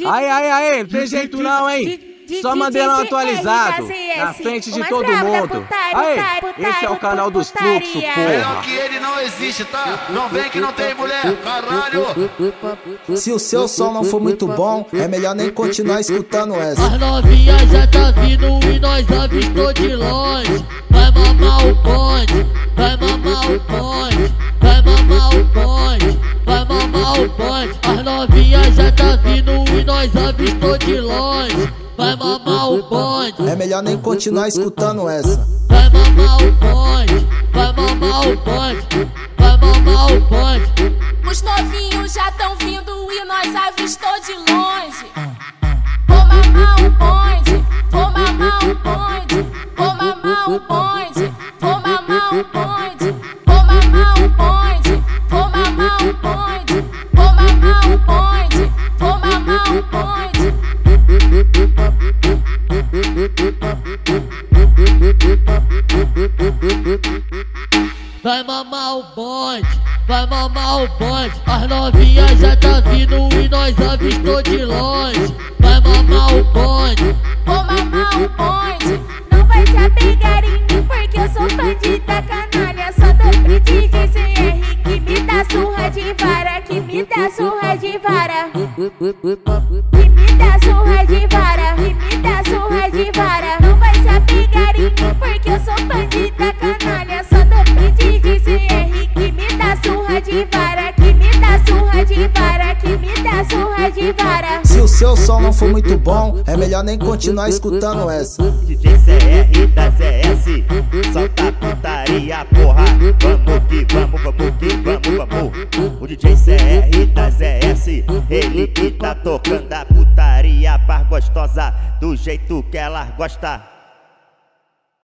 Aí, aí, aí, não tem jeito não, hein? Só mandelão atualizado, na frente de todo mundo. Aí, esse é o canal dos fluxos, porra. que ele não existe, tá? Não vem que não tem mulher, caralho. Se o seu som não for muito bom, é melhor nem continuar escutando essa. As novinhas já tá vindo e nós avistou de longe. Vai mamar o bonde, vai mamar o bonde, vai mamar o bonde, vai mamar o bonde. As novinhas já tá vindo nós avistou de longe vai mamar o bonde. É melhor nem continuar escutando essa. Vai mamar o bonde, vai mamar o bonde, vai mamar o bonde. Os novinhos já tão vindo e nós avistou de longe. Vou mamar o bonde, vou mamar o bonde, vou mamar o bonde, vou mamar o bonde, Vai mamar o bonde, vai mamar o bonde. As novinhas já tá vindo e nós avistou de longe. Vai mamar o bonde, vou mamar o bonde. Não vai se apegar em mim porque eu sou bandida canalha. Só dou print de CR que me dá surra de vara, que me dá surra de vara. Que me dá surra de vara, que me dá surra de vara. Não vai se apegar em mim porque eu sou bandida canalha. Vara. Se o seu som não for muito bom, é melhor nem continuar escutando essa. DJ CR da CS, solta putaria, porra. Vamos que vamos, vamos que vamos, vamos. O DJ CR da CS, ele que tá tocando a putaria par gostosa, do jeito que ela gosta.